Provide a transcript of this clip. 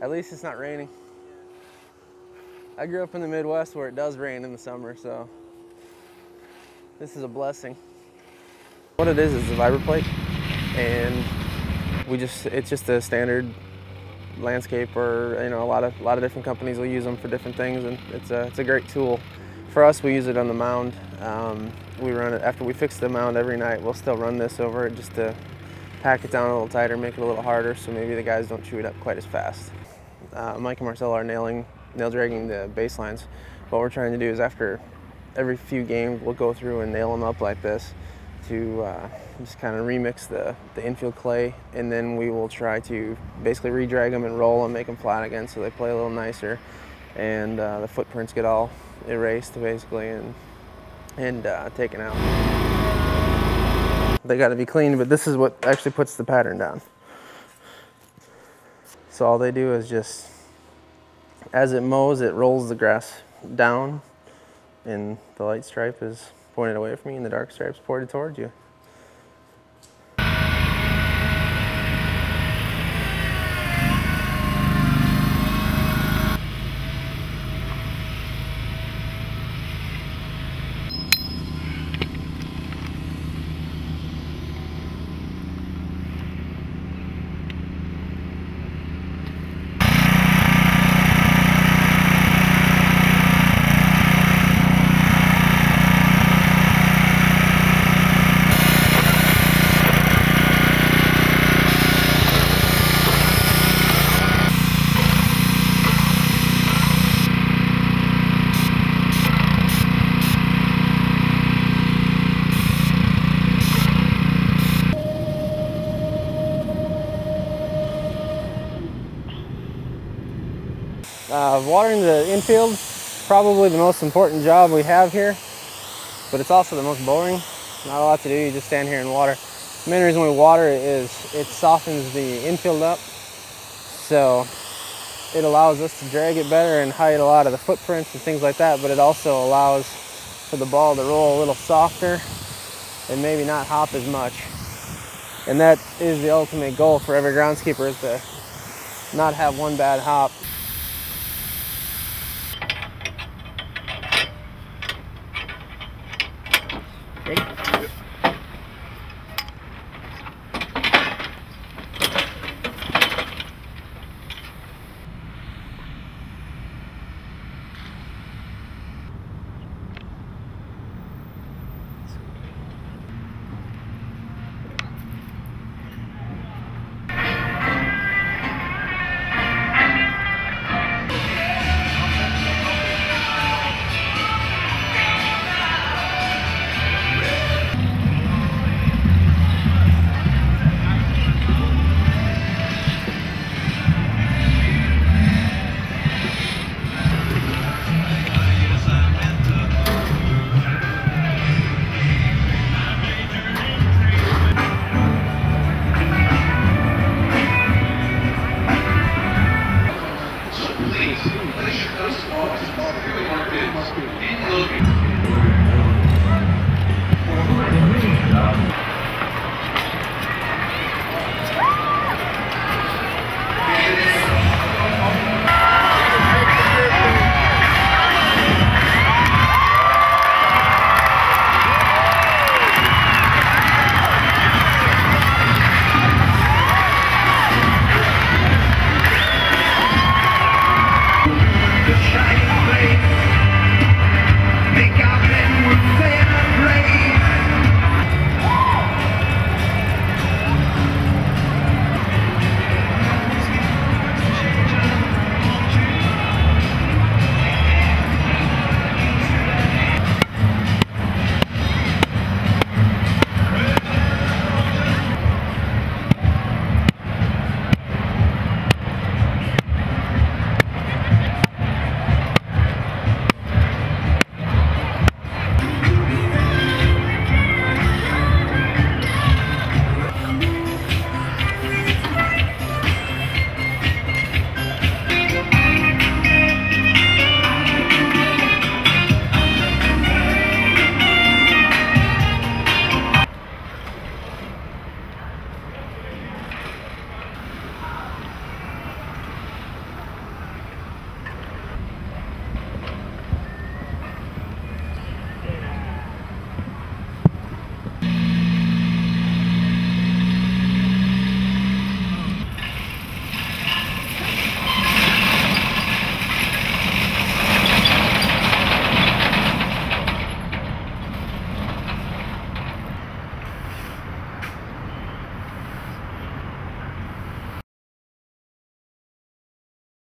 At least it's not raining. I grew up in the Midwest where it does rain in the summer, so this is a blessing. What it is is a vibroplate, and we just it's just a standard landscape or you know a lot of a lot of different companies will use them for different things and it's a it's a great tool for us we use it on the mound um, we run it after we fix the mound every night we'll still run this over it just to pack it down a little tighter make it a little harder so maybe the guys don't chew it up quite as fast uh, Mike and Marcel are nailing nail dragging the baselines what we're trying to do is after every few games we'll go through and nail them up like this to uh, just kind of remix the, the infield clay and then we will try to basically re-drag them and roll them, make them flat again so they play a little nicer and uh, the footprints get all erased basically and, and uh, taken out. They got to be cleaned, but this is what actually puts the pattern down. So all they do is just, as it mows, it rolls the grass down and the light stripe is pointed away from you and the dark stripes pointed towards you. Uh, watering the infield, probably the most important job we have here, but it's also the most boring. Not a lot to do, you just stand here and water. The main reason we water is it softens the infield up, so it allows us to drag it better and hide a lot of the footprints and things like that, but it also allows for the ball to roll a little softer and maybe not hop as much. And that is the ultimate goal for every groundskeeper is to not have one bad hop. Please, finish your